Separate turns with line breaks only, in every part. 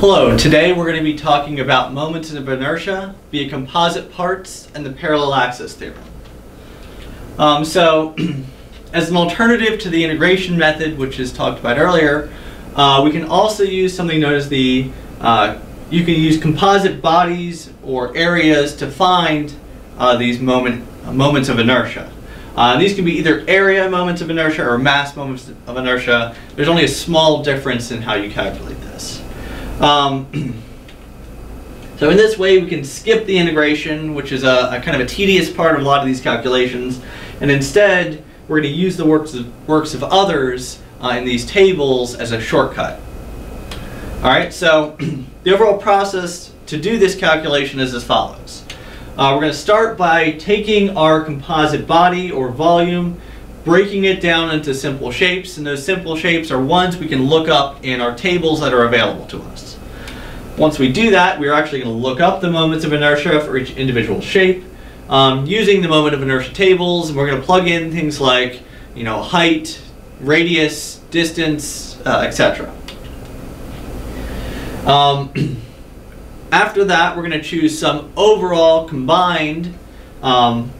Hello, today we're going to be talking about moments of inertia via composite parts and the parallel axis theorem. Um, so, as an alternative to the integration method, which is talked about earlier, uh, we can also use something known as the, uh, you can use composite bodies or areas to find uh, these moment, moments of inertia. Uh, these can be either area moments of inertia or mass moments of inertia. There's only a small difference in how you calculate. Um, so in this way we can skip the integration, which is a, a, kind of a tedious part of a lot of these calculations, and instead we're going to use the works of, works of others uh, in these tables as a shortcut. Alright, so the overall process to do this calculation is as follows. Uh, we're going to start by taking our composite body or volume, breaking it down into simple shapes, and those simple shapes are ones we can look up in our tables that are available to us. Once we do that, we're actually going to look up the moments of inertia for each individual shape um, using the moment of inertia tables, and we're going to plug in things like, you know, height, radius, distance, uh, etc. Um, After that, we're going to choose some overall combined um,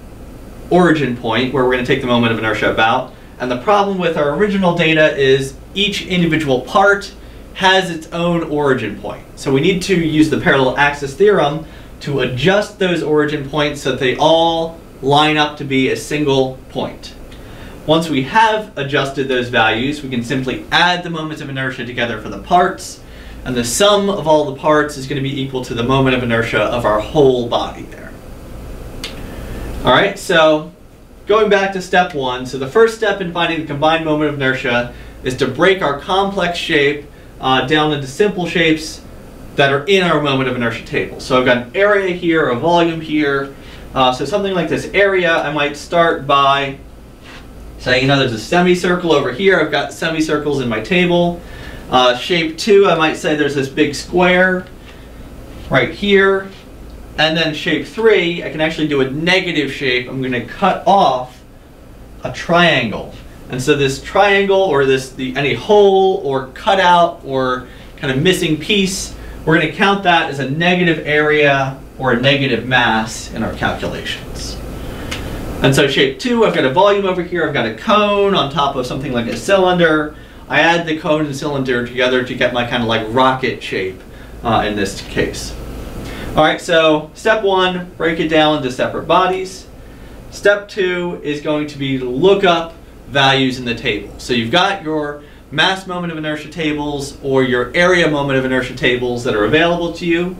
origin point where we're going to take the moment of inertia about. And the problem with our original data is each individual part has its own origin point. So we need to use the parallel axis theorem to adjust those origin points so that they all line up to be a single point. Once we have adjusted those values, we can simply add the moments of inertia together for the parts and the sum of all the parts is going to be equal to the moment of inertia of our whole body there. All right, so going back to step one, so the first step in finding the combined moment of inertia is to break our complex shape uh, down into simple shapes that are in our moment of inertia table. So I've got an area here, a volume here. Uh, so something like this area, I might start by saying, you know, there's a semicircle over here. I've got semicircles in my table. Uh, shape 2, I might say there's this big square right here. And then shape 3, I can actually do a negative shape. I'm going to cut off a triangle. And so this triangle or this the any hole or cutout or kind of missing piece, we're going to count that as a negative area or a negative mass in our calculations. And so shape 2, I've got a volume over here, I've got a cone on top of something like a cylinder. I add the cone and cylinder together to get my kind of like rocket shape uh, in this case. All right, so step one, break it down into separate bodies. Step two is going to be to look up values in the table. So you've got your mass moment of inertia tables or your area moment of inertia tables that are available to you.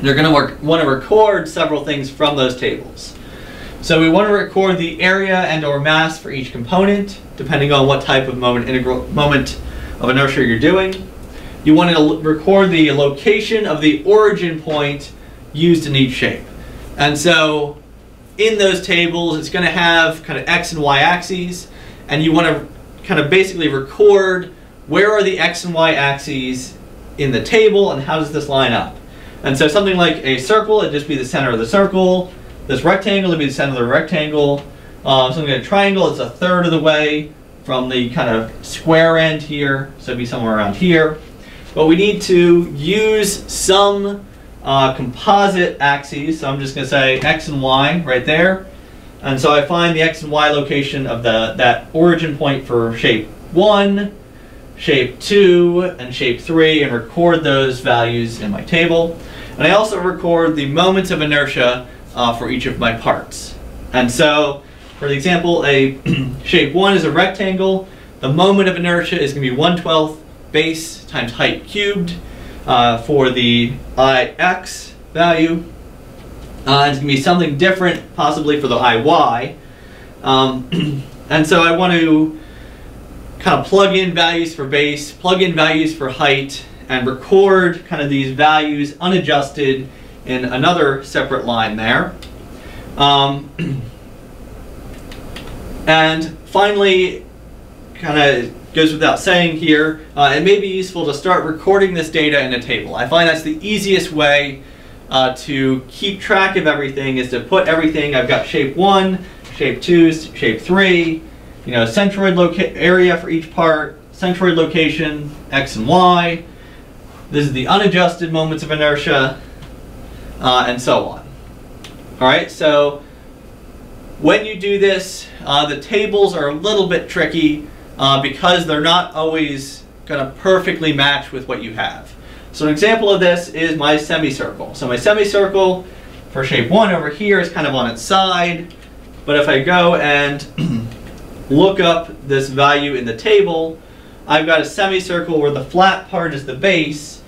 You're going to want to record several things from those tables. So we want to record the area and or mass for each component, depending on what type of moment, integral, moment of inertia you're doing. You want to record the location of the origin point used in each shape. And so in those tables, it's going to have kind of x and y axes, and you want to kind of basically record where are the x and y axes in the table and how does this line up. And so something like a circle, it'd just be the center of the circle. This rectangle would be the center of the rectangle. Um, something like a triangle it's a third of the way from the kind of square end here, so it'd be somewhere around here. But we need to use some uh, composite axes, so I'm just going to say x and y right there. And so I find the x and y location of the that origin point for shape 1, shape 2, and shape 3, and record those values in my table. And I also record the moments of inertia uh, for each of my parts. And so, for the example, a shape 1 is a rectangle. The moment of inertia is going to be 1 12th base times height cubed uh, for the ix value. Uh, it's going to be something different possibly for the iy. Um, and so I want to kind of plug in values for base, plug in values for height, and record kind of these values unadjusted in another separate line there. Um, and finally, kind of goes without saying here, uh, it may be useful to start recording this data in a table. I find that's the easiest way uh, to keep track of everything is to put everything, I've got shape 1, shape 2, shape 3, you know, centroid area for each part, centroid location, x and y, This is the unadjusted moments of inertia, uh, and so on. All right, so when you do this, uh, the tables are a little bit tricky uh, because they're not always going to perfectly match with what you have. So an example of this is my semicircle. So my semicircle for shape 1 over here is kind of on its side, but if I go and look up this value in the table, I've got a semicircle where the flat part is the base,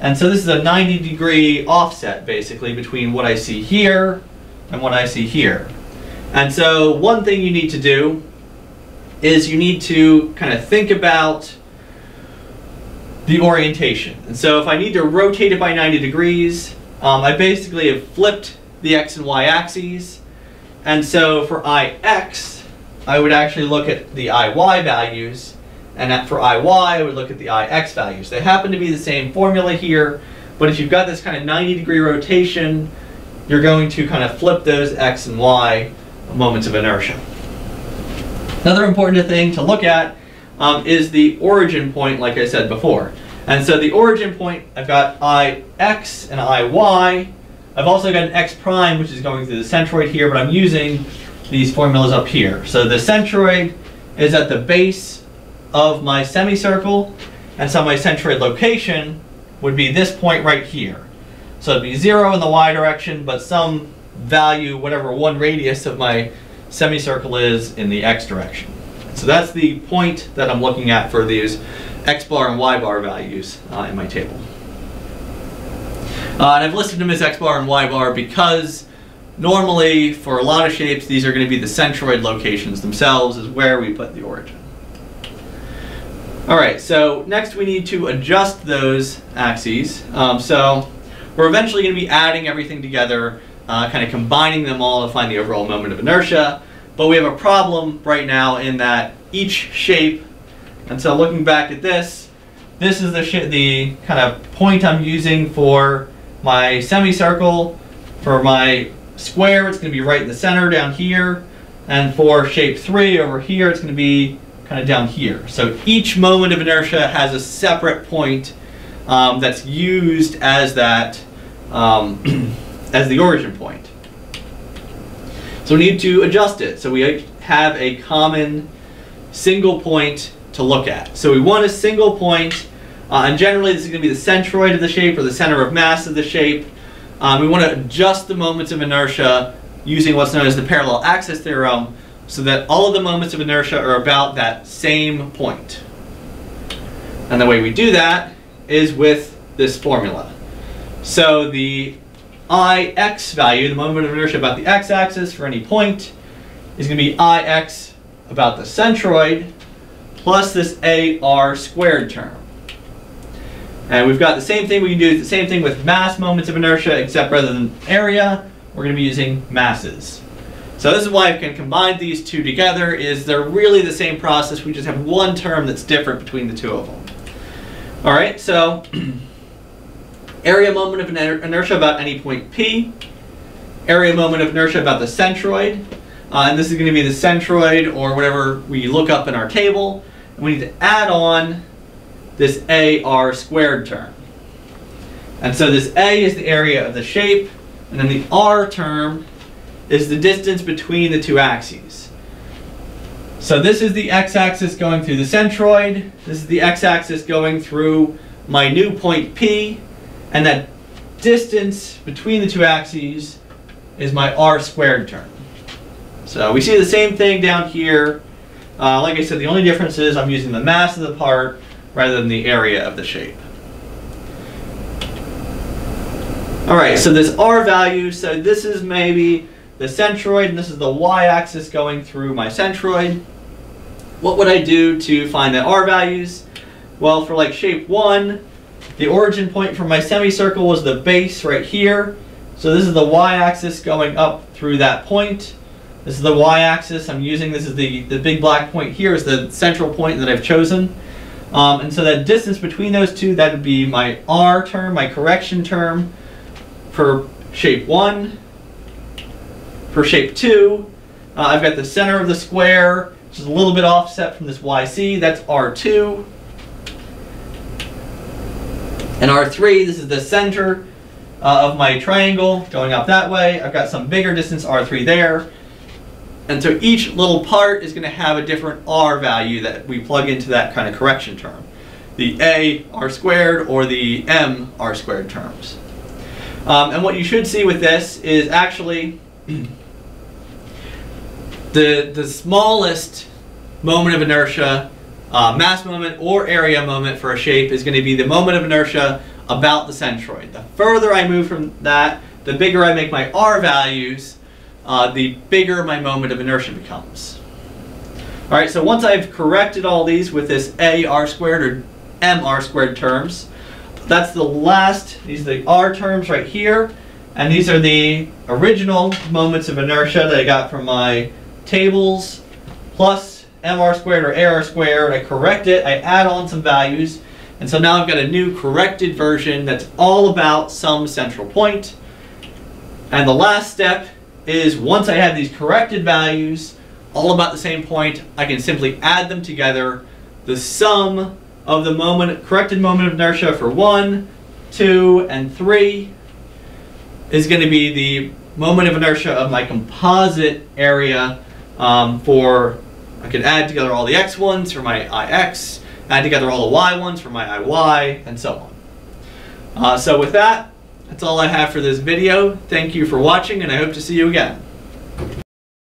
and so this is a 90 degree offset basically between what I see here and what I see here. And so one thing you need to do is you need to kind of think about the orientation. And so if I need to rotate it by 90 degrees, um, I basically have flipped the x and y axes. And so for ix, I would actually look at the iy values, and for iy, I would look at the ix values. They happen to be the same formula here, but if you've got this kind of 90 degree rotation, you're going to kind of flip those x and y moments of inertia. Another important thing to look at um, is the origin point, like I said before. And so the origin point, I've got ix and iy. I've also got an x prime, which is going through the centroid here, but I'm using these formulas up here. So the centroid is at the base of my semicircle, and so my centroid location would be this point right here. So it'd be zero in the y direction, but some value, whatever one radius of my semicircle is in the x direction. So that's the point that I'm looking at for these x bar and y bar values uh, in my table. Uh, and I've listed them as x bar and y bar because normally for a lot of shapes these are going to be the centroid locations themselves is where we put the origin. Alright, so next we need to adjust those axes. Um, so we're eventually going to be adding everything together uh, kind of combining them all to find the overall moment of inertia. But we have a problem right now in that each shape, and so looking back at this, this is the, the kind of point I'm using for my semicircle. For my square, it's going to be right in the center down here. And for shape 3 over here, it's going to be kind of down here. So each moment of inertia has a separate point um, that's used as that um, as the origin point. So we need to adjust it. So we have a common single point to look at. So we want a single point, uh, and generally this is going to be the centroid of the shape or the center of mass of the shape. Um, we want to adjust the moments of inertia using what's known as the parallel axis theorem so that all of the moments of inertia are about that same point. And the way we do that is with this formula. So the ix value, the moment of inertia about the x-axis for any point, is going to be ix about the centroid plus this ar squared term. And we've got the same thing, we can do the same thing with mass moments of inertia, except rather than area, we're going to be using masses. So this is why I can combine these two together, is they're really the same process, we just have one term that's different between the two of them. Alright, so area moment of inertia about any point P, area moment of inertia about the centroid, uh, and this is going to be the centroid or whatever we look up in our table. And we need to add on this AR squared term. And so this A is the area of the shape, and then the R term is the distance between the two axes. So this is the x-axis going through the centroid, this is the x-axis going through my new point P, and that distance between the two axes is my r squared term. So we see the same thing down here. Uh, like I said, the only difference is I'm using the mass of the part rather than the area of the shape. Alright, so this r value, so this is maybe the centroid and this is the y-axis going through my centroid. What would I do to find the r values? Well, for like shape 1, the origin point for my semicircle was the base right here. So this is the y-axis going up through that point. This is the y-axis I'm using. This is the, the big black point here is the central point that I've chosen. Um, and so that distance between those two, that would be my r term, my correction term for shape 1. For shape 2, uh, I've got the center of the square, which is a little bit offset from this yc. That's r2. And R3, this is the center uh, of my triangle going up that way. I've got some bigger distance R3 there. And so each little part is going to have a different R value that we plug into that kind of correction term. The A R squared or the M R squared terms. Um, and what you should see with this is actually the, the smallest moment of inertia, uh, mass moment or area moment for a shape is going to be the moment of inertia about the centroid. The further I move from that, the bigger I make my R values, uh, the bigger my moment of inertia becomes. All right, so once I've corrected all these with this A R squared or M R squared terms, that's the last, these are the R terms right here, and these are the original moments of inertia that I got from my tables, plus mr squared or ar squared. I correct it, I add on some values, and so now I've got a new corrected version that's all about some central point. And the last step is once I have these corrected values, all about the same point, I can simply add them together. The sum of the moment, corrected moment of inertia for 1, 2, and 3 is going to be the moment of inertia of my composite area um, for, I can add together all the x ones for my ix, add together all the y ones for my iy, and so on. Uh, so with that, that's all I have for this video. Thank you for watching, and I hope to see you again.